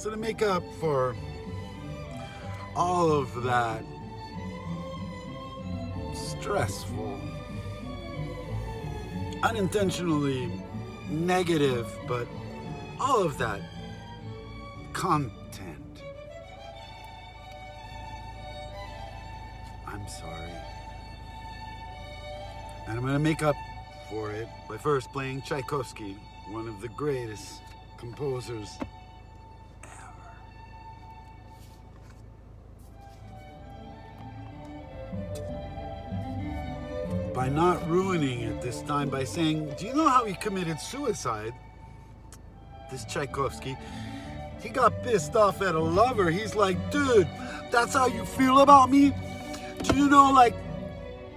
So to make up for all of that stressful, unintentionally negative, but all of that content. I'm sorry. And I'm going to make up for it by first playing Tchaikovsky, one of the greatest composers By not ruining it this time by saying, Do you know how he committed suicide? This Tchaikovsky. He got pissed off at a lover. He's like, Dude, that's how you feel about me? Do you know, like,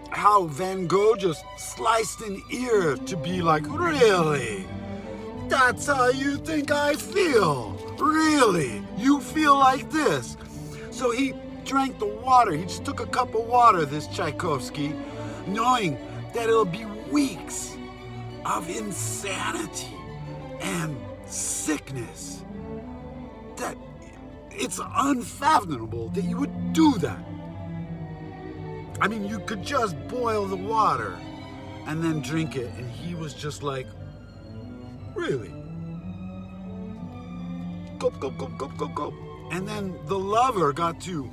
how Van Gogh just sliced an ear to be like, really? That's how you think I feel? Really? You feel like this? So he drank the water. He just took a cup of water, this Tchaikovsky, knowing that it'll be weeks of insanity and sickness. That it's unfathomable that you would do that. I mean, you could just boil the water and then drink it. And he was just like, really? Gulp, gulp, gulp, gulp, gulp, gulp. And then the lover got to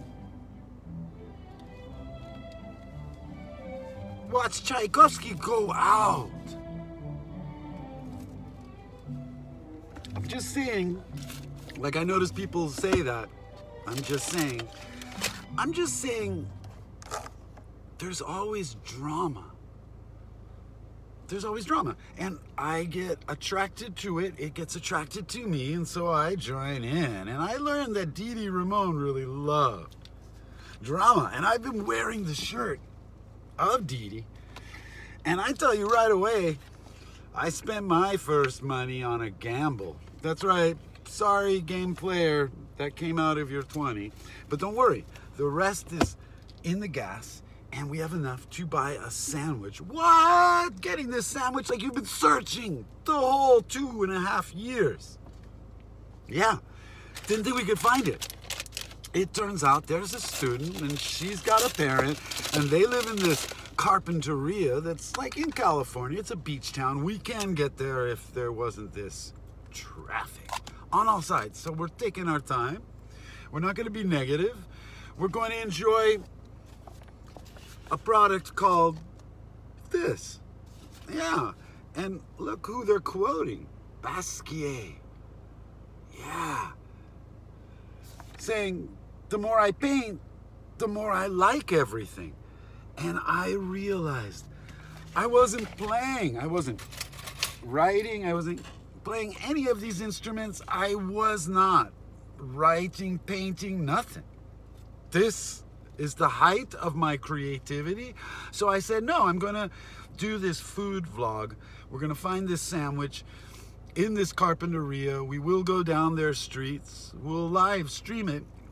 watch Tchaikovsky go out. I'm just saying, like I notice people say that. I'm just saying, I'm just saying there's always drama. There's always drama. And I get attracted to it, it gets attracted to me, and so I join in. And I learned that Dee Dee Ramone really loved drama. And I've been wearing the shirt of Dee Dee. And I tell you right away, I spent my first money on a gamble. That's right. Sorry, game player, that came out of your 20. But don't worry, the rest is in the gas and we have enough to buy a sandwich. What? Getting this sandwich like you've been searching the whole two and a half years. Yeah, didn't think we could find it. It turns out there's a student and she's got a parent and they live in this carpinteria that's like in California. It's a beach town. We can get there if there wasn't this traffic on all sides. So we're taking our time. We're not going to be negative. We're going to enjoy a product called this. Yeah. And look who they're quoting Basquiat. Yeah. Saying, the more I paint, the more I like everything. And I realized I wasn't playing, I wasn't writing, I wasn't playing any of these instruments. I was not writing, painting, nothing. This is the height of my creativity. So I said, no, I'm to do this food vlog. We're to find this sandwich in this carpinteria. We will go down their streets. We'll live stream it